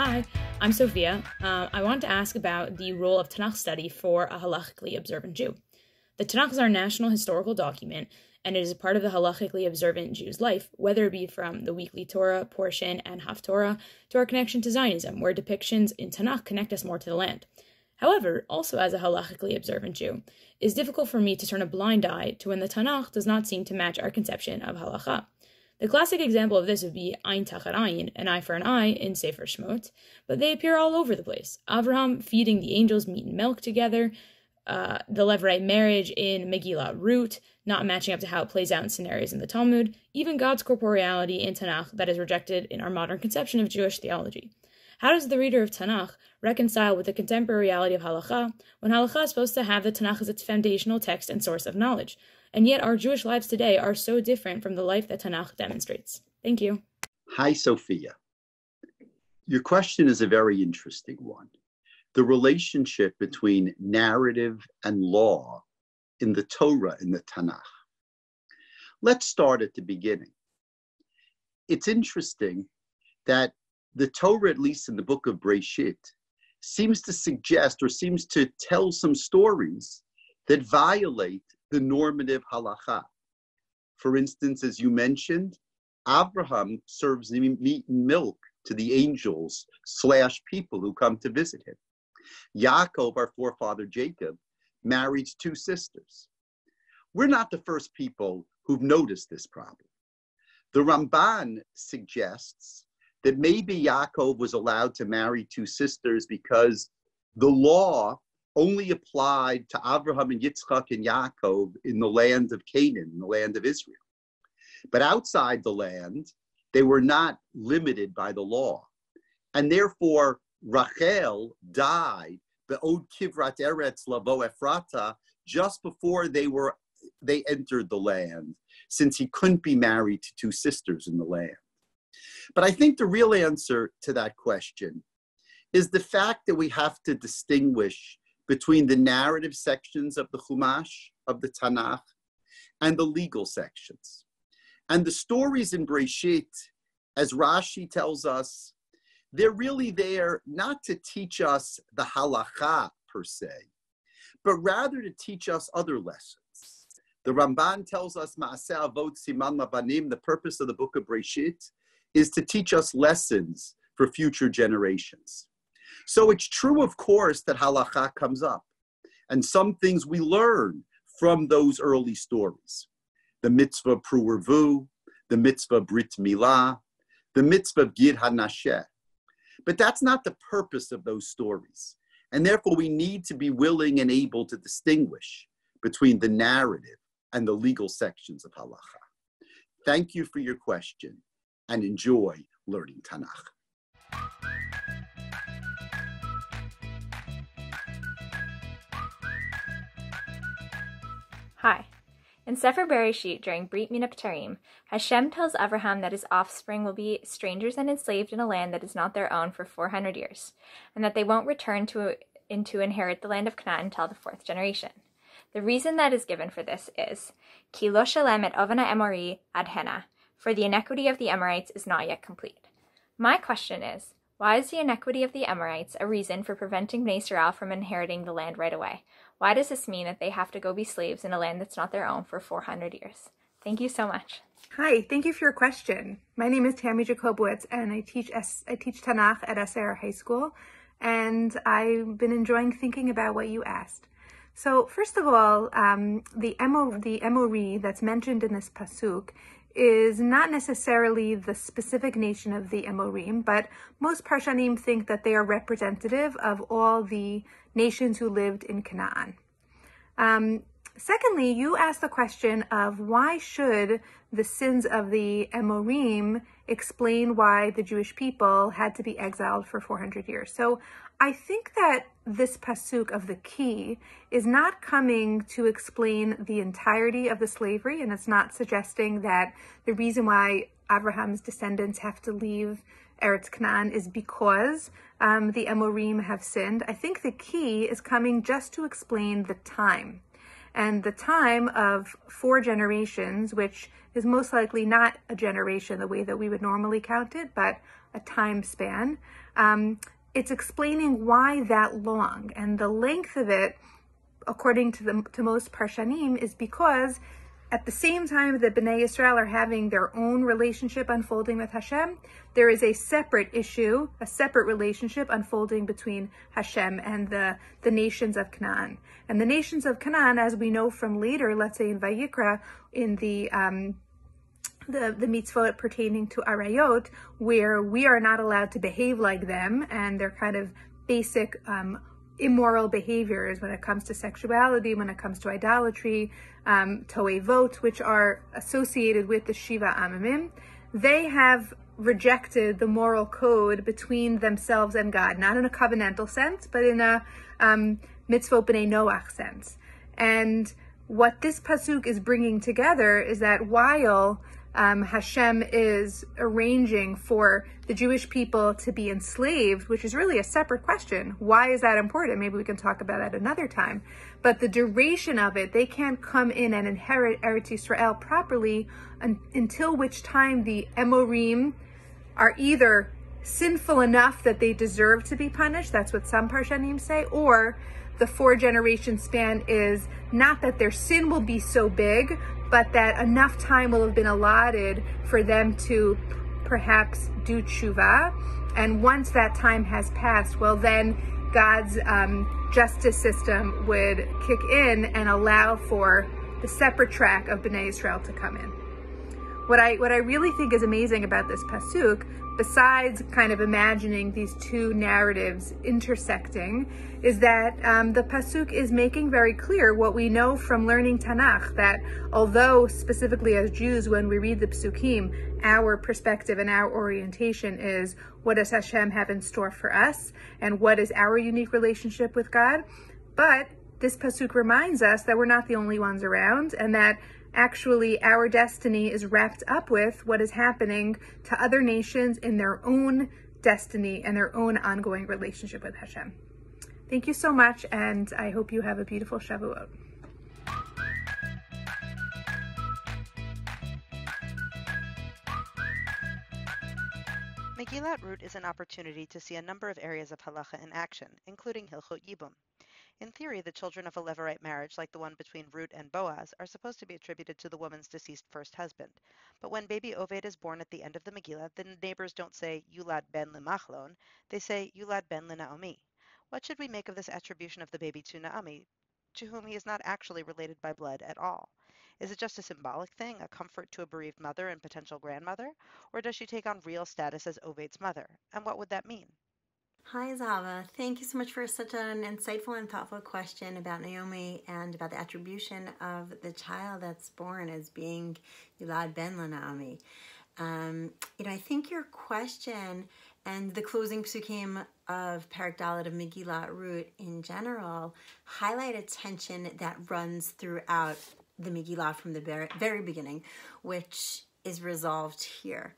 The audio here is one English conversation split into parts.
Hi, I'm Sophia. Uh, I want to ask about the role of Tanakh study for a halachically observant Jew. The Tanakh is our national historical document, and it is a part of the halachically observant Jew's life, whether it be from the weekly Torah portion and Haftorah to our connection to Zionism, where depictions in Tanakh connect us more to the land. However, also as a halachically observant Jew, it is difficult for me to turn a blind eye to when the Tanakh does not seem to match our conception of halacha. The classic example of this would be Ein Tachat Ein, an eye for an eye, in Sefer Shmot, but they appear all over the place. Avraham feeding the angels meat and milk together, uh, the Levirate marriage in Megillah Rut, not matching up to how it plays out in scenarios in the Talmud, even God's corporeality in Tanakh that is rejected in our modern conception of Jewish theology. How does the reader of Tanakh reconcile with the contemporary reality of halacha when halacha is supposed to have the Tanakh as its foundational text and source of knowledge? And yet our Jewish lives today are so different from the life that Tanakh demonstrates. Thank you. Hi, Sophia. Your question is a very interesting one. The relationship between narrative and law in the Torah, in the Tanakh. Let's start at the beginning. It's interesting that the Torah, at least in the book of Breshit, seems to suggest or seems to tell some stories that violate the normative halacha. For instance, as you mentioned, Abraham serves meat and milk to the angels slash people who come to visit him. Yaakov, our forefather Jacob, married two sisters. We're not the first people who've noticed this problem. The Ramban suggests that maybe Yaakov was allowed to marry two sisters because the law only applied to Abraham and Yitzchak and Yaakov in the land of Canaan, in the land of Israel. But outside the land, they were not limited by the law. And therefore, Rachel died, the Od Kivrat Eretz Lavo Ephrata, just before they were they entered the land, since he couldn't be married to two sisters in the land. But I think the real answer to that question is the fact that we have to distinguish between the narrative sections of the Chumash, of the Tanakh, and the legal sections. And the stories in Breshit, as Rashi tells us, they're really there not to teach us the halacha per se, but rather to teach us other lessons. The Ramban tells us, Ma'aseh Avot Siman Labanim, the purpose of the book of Breshit is to teach us lessons for future generations. So it's true, of course, that halacha comes up, and some things we learn from those early stories. The mitzvah pruervu, the mitzvah brit milah, the mitzvah gid hanasheh. But that's not the purpose of those stories. And therefore, we need to be willing and able to distinguish between the narrative and the legal sections of halacha. Thank you for your question and enjoy learning Tanakh. Hi. In Sefer Bereshit, during Brit Bein HaBetarim, Hashem tells Abraham that his offspring will be strangers and enslaved in a land that is not their own for 400 years, and that they won't return to in to inherit the land of Canaan until the fourth generation. The reason that is given for this is, Ki lo shalem et ovana emori ad hena, for the inequity of the Amorites is not yet complete. My question is, why is the inequity of the Amorites a reason for preventing Bnei from inheriting the land right away? Why does this mean that they have to go be slaves in a land that's not their own for 400 years? Thank you so much. Hi, thank you for your question. My name is Tammy Jacobowitz, and I teach I teach Tanakh at SAR High School, and I've been enjoying thinking about what you asked. So, first of all, um, the emo the emori that's mentioned in this pasuk is not necessarily the specific nation of the Amorim, but most Parshanim think that they are representative of all the nations who lived in Canaan. Um, secondly, you asked the question of why should the sins of the Amorim explain why the Jewish people had to be exiled for 400 years. So I think that this pasuk of the key is not coming to explain the entirety of the slavery, and it's not suggesting that the reason why Abraham's descendants have to leave Eretz Canaan is because um, the Emorim have sinned. I think the key is coming just to explain the time. and the time of four generations, which is most likely not a generation the way that we would normally count it, but a time span. Um, it's explaining why that long, and the length of it, according to the to most parshanim, is because at the same time that Bnei Israel are having their own relationship unfolding with Hashem, there is a separate issue, a separate relationship unfolding between Hashem and the, the nations of Canaan. And the nations of Canaan, as we know from later, let's say in Vayikra, in the um, the, the mitzvot pertaining to arayot, where we are not allowed to behave like them, and they're kind of basic um, immoral behaviors when it comes to sexuality, when it comes to idolatry, um, toevot, which are associated with the Shiva Amamim, they have rejected the moral code between themselves and God, not in a covenantal sense, but in a um, mitzvot b'nei Noach sense. And what this pasuk is bringing together is that while um, Hashem is arranging for the Jewish people to be enslaved, which is really a separate question. Why is that important? Maybe we can talk about that another time. But the duration of it, they can't come in and inherit Eretz Yisrael properly un- until which time the Emorim are either sinful enough that they deserve to be punished. That's what some Parshanim say, or the four generation span is not that their sin will be so big, but that enough time will have been allotted for them to perhaps do tshuva. And once that time has passed, well, then God's um, justice system would kick in and allow for the separate track of Bnei Israel to come in. What I what I really think is amazing about this pasuk besides kind of imagining these two narratives intersecting, is that um, the Pasuk is making very clear what we know from learning Tanakh that although, specifically as Jews, when we read the Psukim, our perspective and our orientation is what does Hashem have in store for us and what is our unique relationship with God. But this Pasuk reminds us that we're not the only ones around and that actually our destiny is wrapped up with what is happening to other nations in their own destiny and their own ongoing relationship with Hashem. Thank you so much, and I hope you have a beautiful Shavuot. Megillat Rut is an opportunity to see a number of areas of halacha in action, including Hilchot Yibum. In theory, the children of a Levirate marriage, like the one between Ruth and Boaz, are supposed to be attributed to the woman's deceased first husband. But when baby Oved is born at the end of the Megillah, the neighbors don't say Yulad ben Lemachlon, they say Yulad ben Lenaomi. What should we make of this attribution of the baby to Naomi, to whom he is not actually related by blood at all? Is it just a symbolic thing, a comfort to a bereaved mother and potential grandmother? Or does she take on real status as Oved's mother? And what would that mean? Hi, Zava. Thank you so much for such an insightful and thoughtful question about Naomi and about the attribution of the child that's born as being Yulad ben Naomi. Um, you know, I think your question and the closing psukim of Parak Dalet of Megillah Rut in general highlight a tension that runs throughout the Megillah from the very, very beginning, which is resolved here.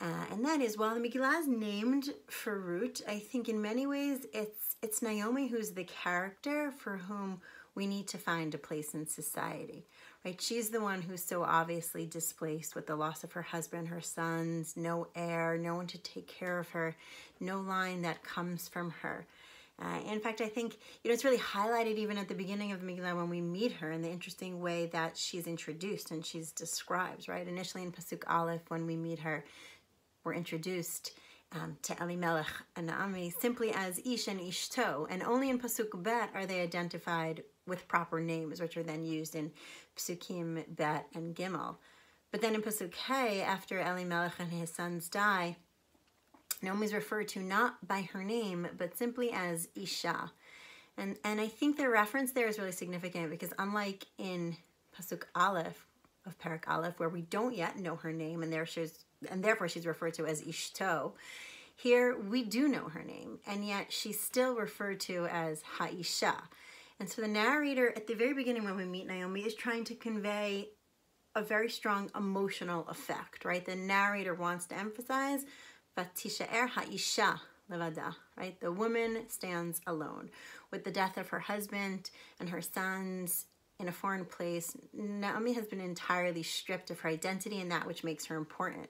Uh, and that is, while the Megillah is named for Ruth, I think in many ways it's it's Naomi who's the character for whom we need to find a place in society, right? She's the one who's so obviously displaced with the loss of her husband, her sons, no heir, no one to take care of her, no line that comes from her. Uh, in fact, I think you know it's really highlighted even at the beginning of the Megillah when we meet her in the interesting way that she's introduced and she's described. Right, initially in Pasuk Aleph when we meet her, were introduced um, to Elimelech and Naomi simply as Ish and Ishto, and only in Pasuk Bet are they identified with proper names, which are then used in Psukim Bet and Gimel. But then in Pasuk Hey, after Elimelech and his sons die, Naomi is referred to not by her name, but simply as Isha. And, and I think the reference there is really significant because unlike in Pasuk Aleph of Parak Aleph, where we don't yet know her name, and there she's and therefore she's referred to as Ishto. Here we do know her name, and yet she's still referred to as Haisha. And so the narrator at the very beginning when we meet Naomi is trying to convey a very strong emotional effect, right? The narrator wants to emphasize Vatishaer Haisha Levada, right? The woman stands alone. With the death of her husband and her sons, in a foreign place, Naomi has been entirely stripped of her identity and that which makes her important.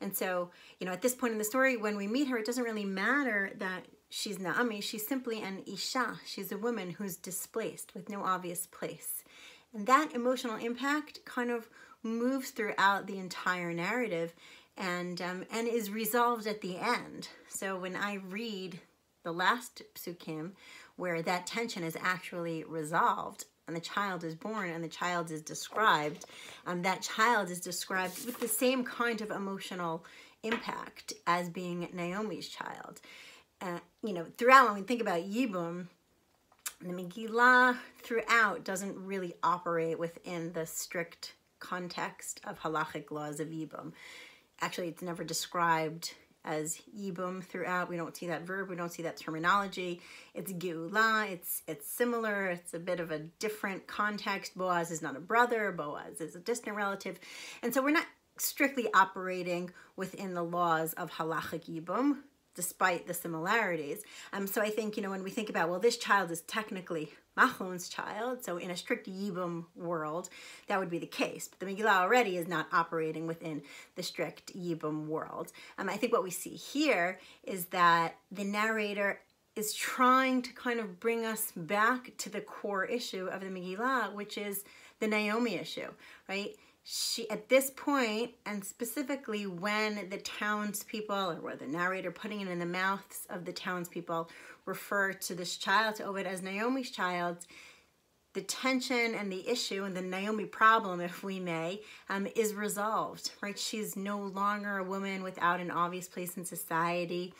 And so, you know, at this point in the story, when we meet her, it doesn't really matter that she's Naomi. She's simply an Isha. She's a woman who's displaced with no obvious place. And that emotional impact kind of moves throughout the entire narrative and um, and is resolved at the end. So when I read the last psukim, where that tension is actually resolved, and the child is born and the child is described, um, that child is described with the same kind of emotional impact as being Naomi's child. Uh, you know, throughout when we think about Yibum, the Megillah throughout doesn't really operate within the strict context of halachic laws of Yibum. Actually, it's never described as yibum throughout. We don't see that verb. We don't see that terminology. It's geula. It's it's similar. It's a bit of a different context. Boaz is not a brother. Boaz is a distant relative, and so we're not strictly operating within the laws of halachic yibum despite the similarities. Um, so I think, you know, when we think about, well, this child is technically Machlon's child, so in a strict Yibum world, that would be the case. But the Megillah already is not operating within the strict Yibum world. Um, I think what we see here is that the narrator is trying to kind of bring us back to the core issue of the Megillah, which is the Naomi issue, right? She at this point and specifically when the townspeople or where the narrator putting it in the mouths of the townspeople refer to this child to Obed as Naomi's child the tension and the issue and the Naomi problem, if we may, um, is resolved, right? She's no longer a woman without an obvious place in society.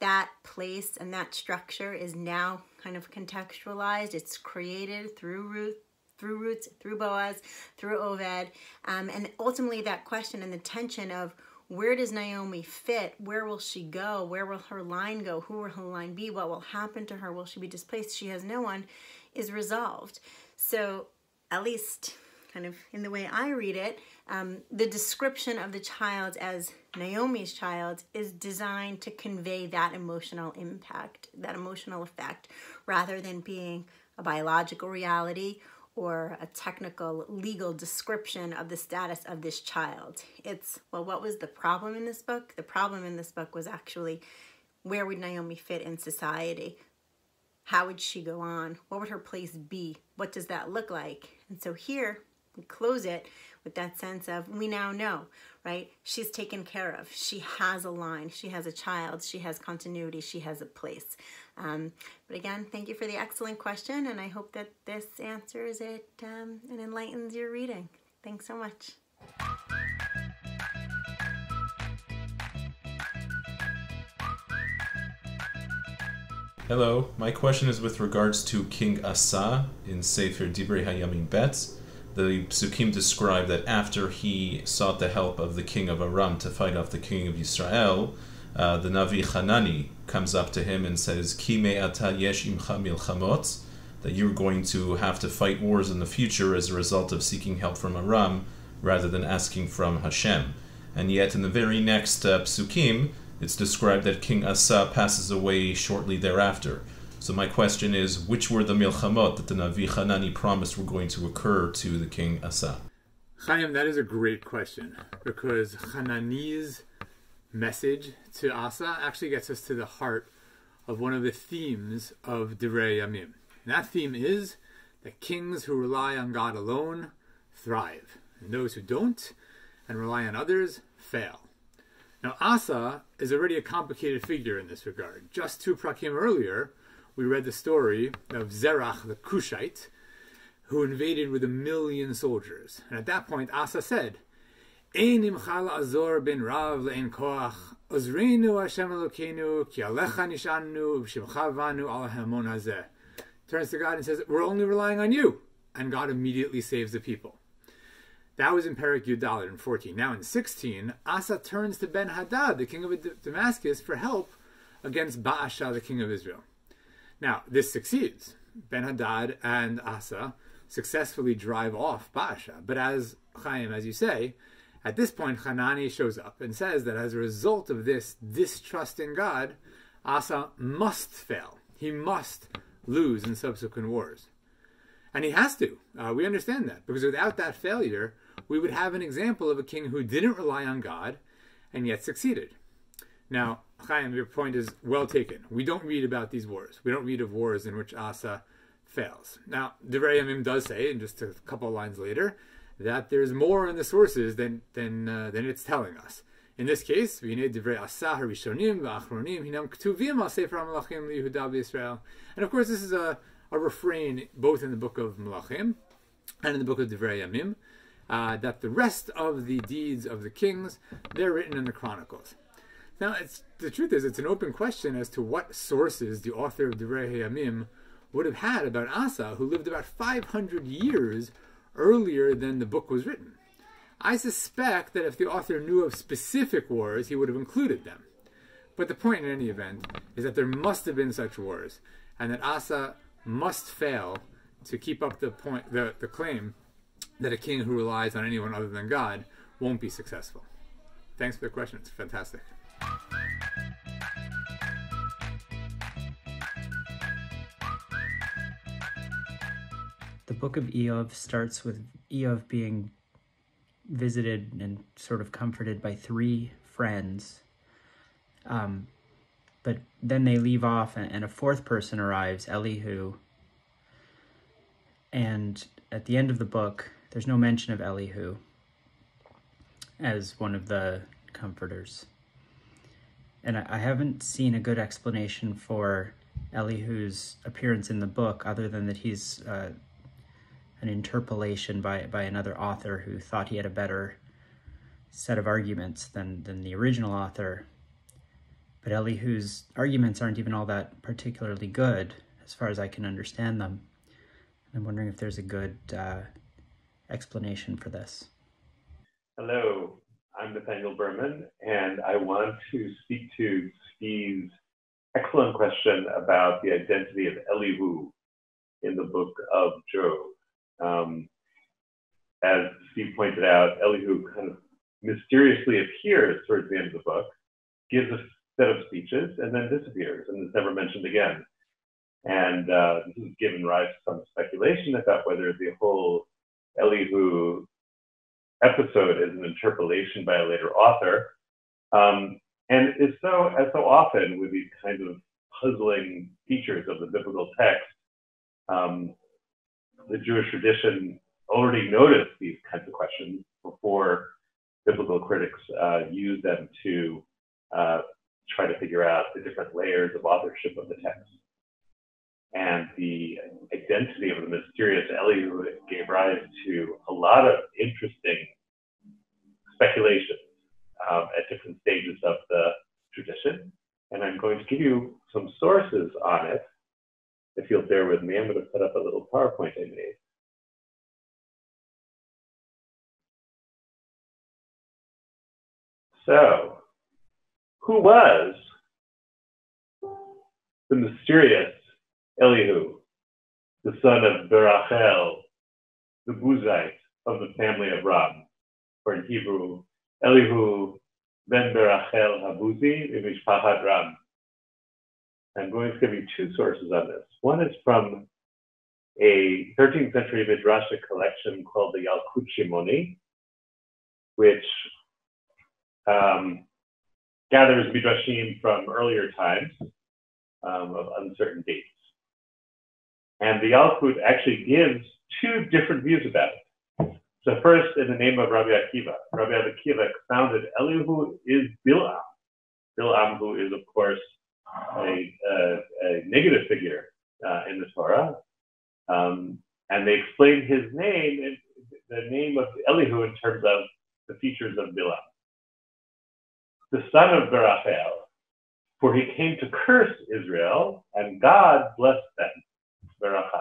That place and that structure is now kind of contextualized. It's created through Ruth, through Roots, through Boaz, through Oved, um, and ultimately that question and the tension of where does Naomi fit? Where will she go? Where will her line go? Who will her line be? What will happen to her? Will she be displaced? She has no one, is resolved. So, at least kind of in the way I read it, um, the description of the child as Naomi's child is designed to convey that emotional impact, that emotional effect, rather than being a biological reality or a technical legal description of the status of this child. It's, well, what was the problem in this book? The problem in this book was actually where would Naomi fit in society? How would she go on? What would her place be? What does that look like? And so here close it with that sense of we now know, right? She's taken care of. She has a line. She has a child. She has continuity. She has a place. Um, but again, thank you for the excellent question, and I hope that this answers it um, and enlightens your reading. Thanks so much. Hello, my question is with regards to King Asa in Sefer Divrei Hayamim Bet. The psukim describe that after he sought the help of the king of Aram to fight off the king of Israel, uh, the Navi Hanani comes up to him and says, Ki ata yesh imcha milchamot, that you're going to have to fight wars in the future as a result of seeking help from Aram rather than asking from Hashem. And yet, in the very next uh, psukim, it's described that King Asa passes away shortly thereafter. So my question is, which were the milchamot that the Navi Hanani promised were going to occur to the King Asa? Chaim, that is a great question because Hanani's message to Asa actually gets us to the heart of one of the themes of Divrei Yamim. And that theme is that kings who rely on God alone thrive, and those who don't and rely on others fail. Now, Asa is already a complicated figure in this regard. Just two prakim earlier, we read the story of Zerach the Cushite, who invaded with a million soldiers. And at that point, Asa said, Ein imchal azor ben rav le'en koach, ozreinu Hashem Elokeinu, ki alecha nishanu, v'shimcha al hamon hazeh. Turns to God and says, we're only relying on you. And God immediately saves the people. That was in Perak Yudalid in 14. Now in 16, Asa turns to Ben Hadad, the king of Damascus, for help against Baasha, the king of Israel. Now, this succeeds. Ben Hadad and Asa successfully drive off Baasha. But as Chaim, as you say, at this point, Hanani shows up and says that as a result of this distrust in God, Asa must fail. He must lose in subsequent wars. And he has to. Uh, we understand that because without that failure, we would have an example of a king who didn't rely on God and yet succeeded. Now, Chaim, your point is well taken. We don't read about these wars. We don't read of wars in which Asa fails. Now, Divrei Yamim does say, and just a couple lines later, that there's more in the sources than than uh, than it's telling us. In this case, and of course, this is a, a refrain both in the book of Malachim and in the book of Divrei Yamim, uh, that the rest of the deeds of the kings they're written in the Chronicles. Now, the truth is, it's an open question as to what sources the author of Divrei Yamim would have had about Asa, who lived about 500 years earlier than the book was written. I suspect that if the author knew of specific wars, he would have included them. But the point in any event is that there must have been such wars, and that Asa must fail to keep up the point the, the claim that a king who relies on anyone other than God won't be successful. Thanks for the question. It's fantastic. Book of Iyov starts with Iyov being visited and sort of comforted by three friends. Um, but then they leave off, and a fourth person arrives, Elihu. And at the end of the book, there's no mention of Elihu as one of the comforters. And I haven't seen a good explanation for Elihu's appearance in the book other than that he's uh, an interpolation by, by another author who thought he had a better set of arguments than, than the original author. But Elihu's arguments aren't even all that particularly good, as far as I can understand them. I'm wondering if there's a good uh, explanation for this. Hello, I'm Nathaniel Berman, and I want to speak to Steve's excellent question about the identity of Elihu in the book of Job. Um, as Steve pointed out, Elihu kind of mysteriously appears towards the end of the book, gives a set of speeches, and then disappears and is never mentioned again. And uh, this has given rise to some speculation about whether the whole Elihu episode is an interpolation by a later author. Um, and so, as so often with these kinds of puzzling features of the biblical text, um, the Jewish tradition already noticed these kinds of questions before biblical critics uh, use them to uh, try to figure out the different layers of authorship of the text. And the identity of the mysterious Elihu gave rise to a lot of interesting speculations um, at different stages of the tradition. And I'm going to give you some sources on it if you'll bear with me, I'm going to put up a little PowerPoint I made. So, who was the mysterious Elihu, the son of Berachel, the Buzite of the family of Ram, or in Hebrew, Elihu ben Berachel Habuzi, Mishpachat Ram. I'm going to give you two sources on this. One is from a 13th century Midrashic collection called the Yalkut Shimoni, which um, gathers Midrashim from earlier times um, of uncertain dates. And the Yalkut actually gives two different views about it. So first, in the name of Rabbi Akiva, Rabbi Akiva founded Elihu is Bilam. Bilam, who is, of course, a, a, a negative figure uh, in the Torah. Um, and they explain his name, the name of Elihu, in terms of the features of Bilam. The son of Berachel, for he came to curse Israel, and God blessed them. Berachah.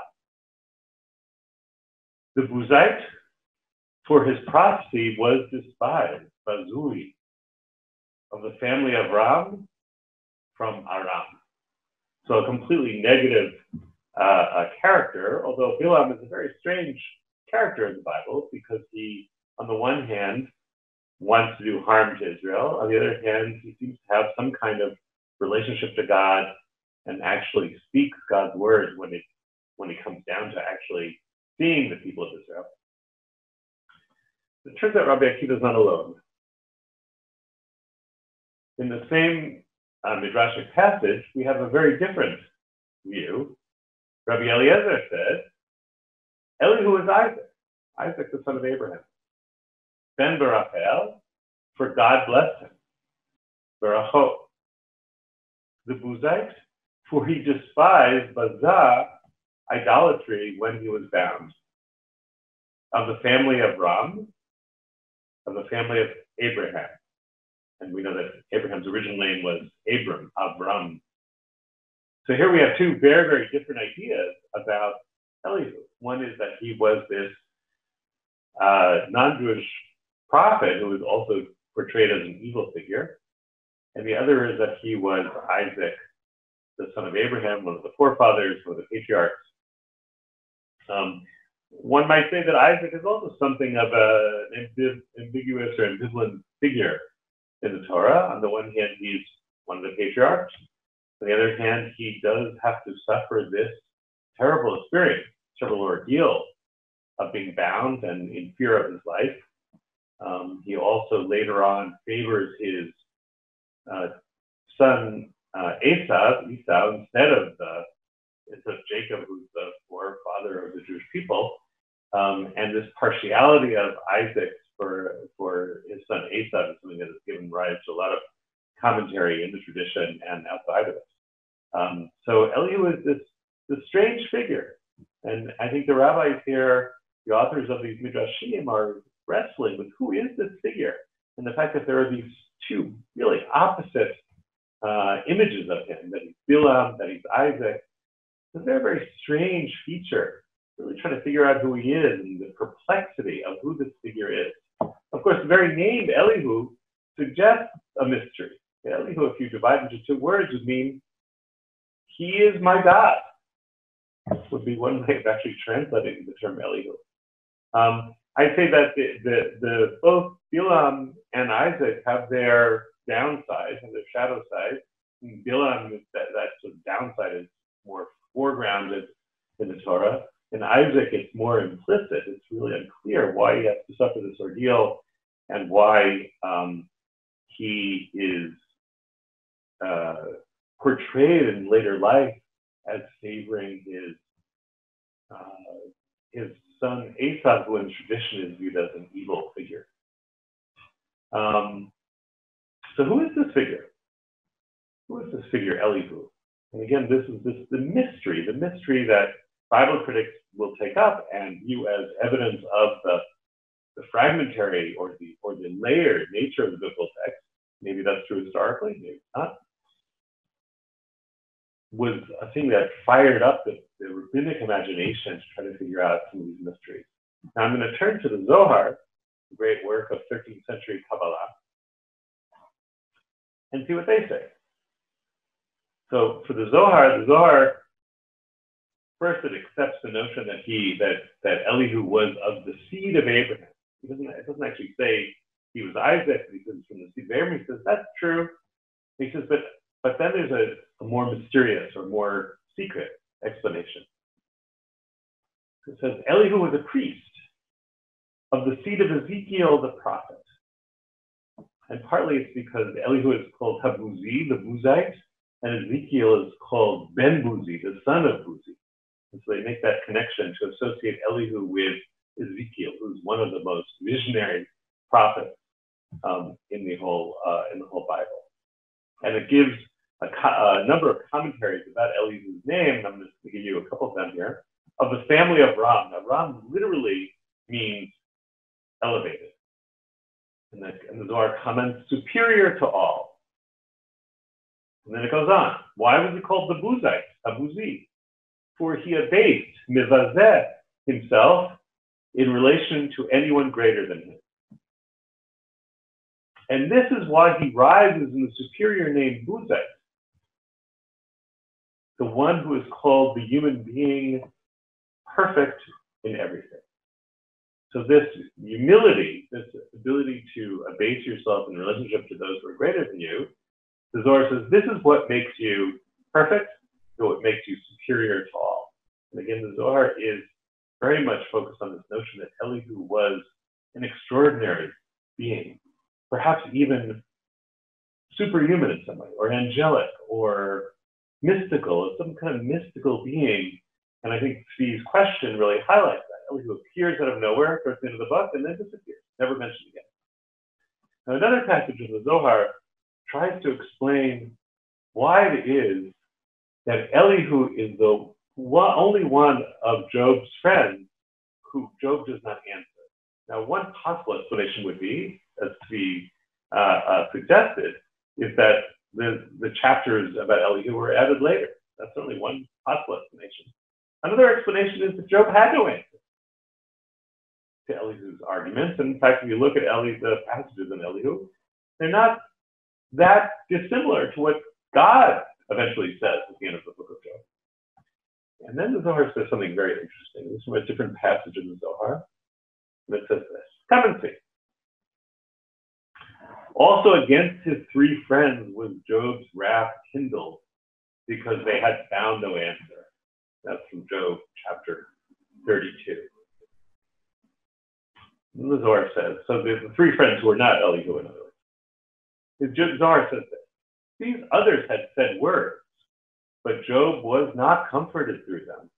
The Buzite, for his prophecy, was despised, Bazui, of the family of Ram, from Aram. So a completely negative uh, character, although Bilam is a very strange character in the Bible because he, on the one hand, wants to do harm to Israel. On the other hand, he seems to have some kind of relationship to God and actually speaks God's word when it when it comes down to actually seeing the people of Israel. It turns out Rabbi Akiva is not alone. In the same uh, midrashic passage, we have a very different view. Rabbi Eliezer said, Elihu is Isaac, Isaac the son of Abraham. Ben Barachel, for God blessed him. Barachot. The Buzite, for he despised Bazah, idolatry, when he was bound. Of the family of Ram, of the family of Abraham. And we know that Abraham's original name was Abram, Abram. So here we have two very, very different ideas about Elihu. One is that he was this uh, non-Jewish prophet who was also portrayed as an evil figure. And the other is that he was Isaac, the son of Abraham, one of the forefathers, one of the patriarchs. Um, one might say that Isaac is also something of an ambiguous or ambivalent figure in the Torah. On the one hand, he's one of the patriarchs. On the other hand, he does have to suffer this terrible experience, terrible ordeal of being bound and in fear of his life. Um, he also later on favors his uh, son uh, Esau, Esau instead of the instead of Jacob, who's the forefather of the Jewish people. Um, and this partiality of Isaac for for his son Esau is something that has given rise to a lot of commentary in the tradition and outside of it. Um, so Elihu is this this strange figure, and I think the rabbis here, the authors of these midrashim, are wrestling with who is this figure, and the fact that there are these two really opposite uh, images of him, that he's Bilam, that he's Isaac. It's a very, very strange feature. Really trying to figure out who he is and the perplexity of who this figure is. Of course, the very name Elihu suggests a mystery. Elihu, if you divide into two words, would mean he is my God. Would be one way of actually translating the term Elihu. Um, I'd say that the, the, the both Bilam and Isaac have their downside and their shadow side. Bilam, that, that sort of downside is more foregrounded in the Torah. In Isaac, it's more implicit. It's really unclear why he has to suffer this ordeal and why um, he is uh, portrayed in later life as favoring his uh, his son Esau, who in tradition is viewed as an evil figure. Um, so who is this figure? Who is this figure, Elihu? And again, this is this the mystery, the mystery that Bible critics will take up and view as evidence of the, the fragmentary or the or the layered nature of the biblical text. Maybe that's true historically, maybe not. Was a thing that fired up the, the rabbinic imagination to try to figure out some of these mysteries. Now I'm going to turn to the Zohar, the great work of 13th century Kabbalah, and see what they say. So for the Zohar, the Zohar first it accepts the notion that he that that Elihu was of the seed of Abraham. It doesn't, it doesn't actually say he was Isaac He because from the seed of Abraham. He says that's true. He says, but but then there's a, a more mysterious or more secret explanation. It says Elihu was a priest of the seed of Ezekiel the prophet. And partly it's because Elihu is called Habuzi, the Buzite, and Ezekiel is called Ben Buzi, the son of Buzi. And so they make that connection to associate Elihu with Ezekiel, who's one of the most visionary prophets um, in the whole uh, in the whole Bible. And it gives a, a, number of commentaries about Elihu's name. And I'm just going to give you a couple of them here. Of the family of Ram. Now, Ram literally means elevated. And the, and the Zohar comments superior to all. And then it goes on. Why was he called the Buzite, Abuzi? For he abased, mivazeh, himself in relation to anyone greater than him. And this is why he rises in the superior name Buzite, the one who is called the human being perfect in everything. So this humility, this ability to abase yourself in relationship to those who are greater than you, the Zohar says this is what makes you perfect, so it makes you superior to all. And again, the Zohar is very much focused on this notion that Elihu was an extraordinary being, perhaps even superhuman in some way, or angelic, or mystical, some kind of mystical being. And I think Tzvi's question really highlights that. Elihu appears out of nowhere towards the end of the book and then disappears, never mentioned again. Now, another passage in the Zohar tries to explain why it is that Elihu is the one, only one of Job's friends who Job does not answer. Now, one possible explanation would be, as Tzvi uh, uh, suggested, is that the, the chapters about Elihu were added later. That's certainly one possible explanation. Another explanation is that Job had no answer to Elihu's arguments. And in fact, if you look at Eli, the passages in Elihu, they're not that dissimilar to what God eventually says at the end of the book of Job. And then the Zohar says something very interesting. This is from a different passage in the Zohar. And it says this Come and see. Also against his three friends was Job's wrath kindled because they had found no answer. That's from Job chapter 32. And the Zohar says, so the, three friends who are not Elihu, in other words. The Zohar says this. These others had said words, but Job was not comforted through them.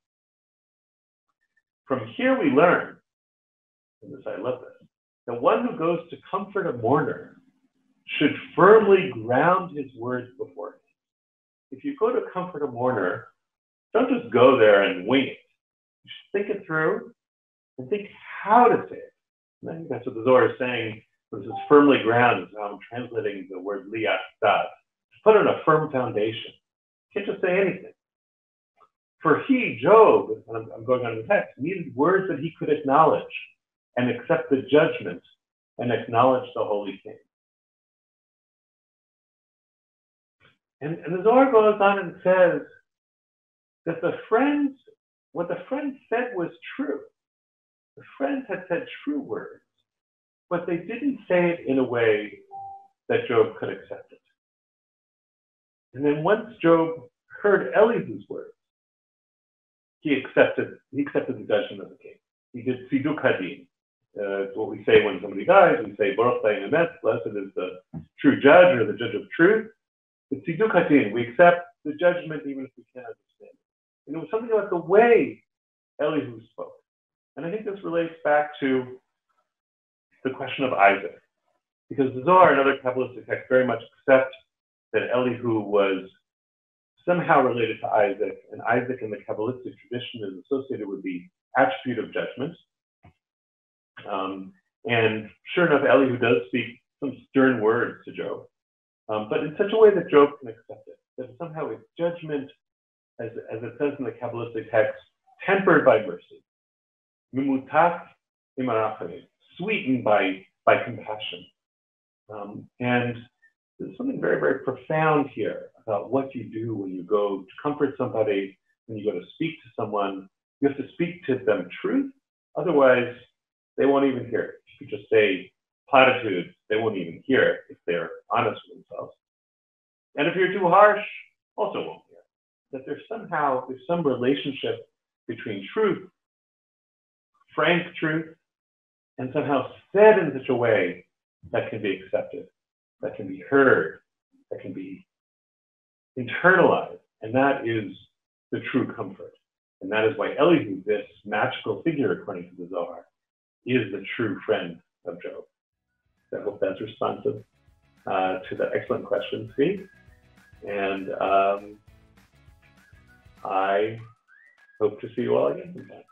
From here we learn, and this I love this, that one who goes to comfort a mourner should firmly ground his words before him. If you go to comfort a mourner, don't just go there and wing it. You should think it through and think how to say it. And that's what the Zohar is saying. This is firmly grounded, how I'm translating the word liat. Put on a firm foundation. Can't just say anything. For he, Job, and I'm going on the text, needed words that he could acknowledge and accept the judgment and acknowledge the Holy King. And, and the Zohar goes on and says that the friends, what the friends said was true. The friends had said true words, but they didn't say it in a way that Job could accept it. And then once Job heard Elihu's words, he accepted he accepted the judgment of the king. He did siduk hadin. Uh, what we say when somebody dies. We say Baruch Emet, blessed is the true judge or the judge of truth. It's siduk hadin. We accept the judgment even if we can't understand it. And it was something about the way Elihu spoke. And I think this relates back to the question of Isaac. Because the Zohar and other Kabbalistic texts very much accept that Elihu was somehow related to Isaac, and Isaac in the Kabbalistic tradition is associated with the attribute of judgment. Um, and sure enough, Elihu does speak some stern words to Job, um, but in such a way that Job can accept it, that somehow it's judgment, as, as it says in the Kabbalistic text, tempered by mercy imarachim, sweetened by, by compassion. Um, and there's something very, very profound here about what you do when you go to comfort somebody, when you go to speak to someone. You have to speak to them truth, otherwise, they won't even hear it. If you just say platitudes, they won't even hear it if they're honest with themselves. And if you're too harsh, also won't hear. That there's somehow there's some relationship between truth frank truth, and somehow said in such a way that can be accepted, that can be heard, that can be internalized. And that is the true comfort. And that is why Elihu, this magical figure, according to the Zohar, is the true friend of Job. So I hope that's responsive uh, to the excellent question, Steve. And um, I hope to see you all again sometime.